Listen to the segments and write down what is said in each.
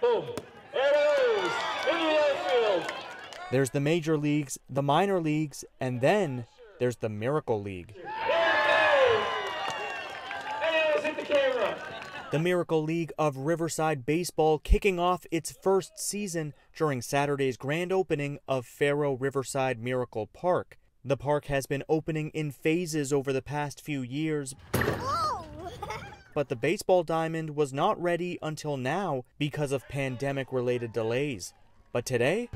Boom. There it goes. The outfield. There's the major leagues, the minor leagues, and then there's the Miracle League. There it goes. And it was hit the. The Miracle League of Riverside Baseball kicking off its first season during Saturday's grand opening of Farrow Riverside Miracle Park. The park has been opening in phases over the past few years, but the baseball diamond was not ready until now because of pandemic related delays. But today,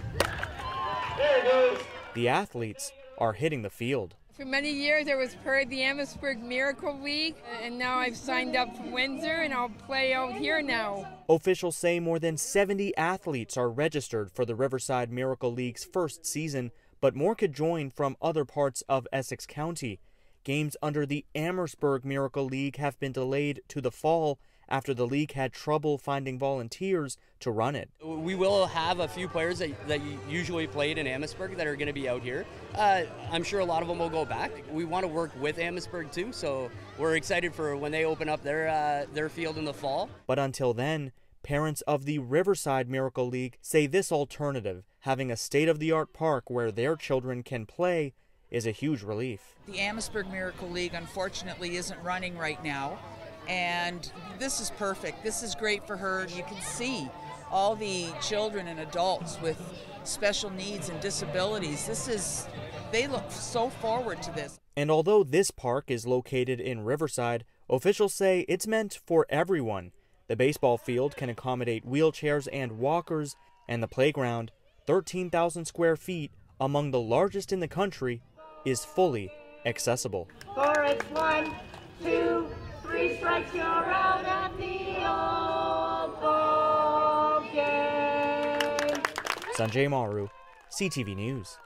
There it goes. the athletes are hitting the field. For many years, I was part of the Amherstburg Miracle League, and now I've signed up for Windsor, and I'll play out here now. Officials say more than 70 athletes are registered for the Riverside Miracle League's first season, but more could join from other parts of Essex County. Games under the Amherstburg Miracle League have been delayed to the fall after the league had trouble finding volunteers to run it. We will have a few players that, that usually played in Amherstburg that are going to be out here. Uh, I'm sure a lot of them will go back. We want to work with Amherstburg too, so we're excited for when they open up their uh, their field in the fall. But until then, parents of the Riverside Miracle League say this alternative, having a state of the art park where their children can play, is a huge relief. The Amherstburg Miracle League unfortunately isn't running right now, and this is perfect. This is great for her. You can see all the children and adults with special needs and disabilities. This is, they look so forward to this. And although this park is located in Riverside, officials say it's meant for everyone. The baseball field can accommodate wheelchairs and walkers, and the playground, 13,000 square feet, among the largest in the country, is fully accessible. One, two, three strikes, you're out of the old ball game. Sanjay Maru, CTV News.